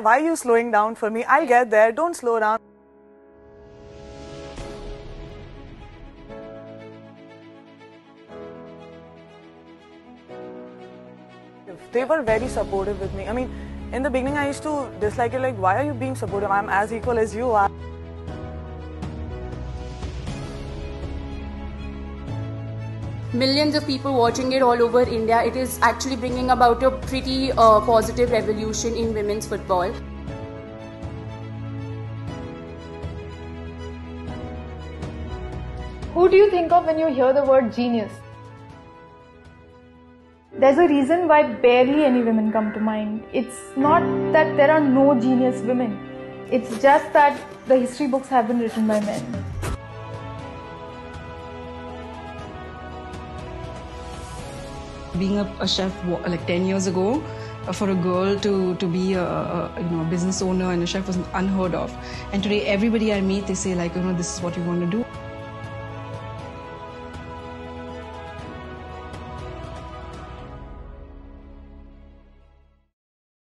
Why are you slowing down for me? I'll get there. Don't slow down. They were very supportive with me. I mean, in the beginning, I used to dislike it. Like, why are you being supportive? I'm as equal as you are. Millions of people watching it all over India. It is actually bringing about a pretty uh, positive revolution in women's football. Who do you think of when you hear the word genius? There's a reason why barely any women come to mind. It's not that there are no genius women, it's just that the history books have been written by men. Being a, a chef like 10 years ago uh, for a girl to to be a, a, you know a business owner and a chef was unheard of. And today everybody i meet they say like you know this is what you want to do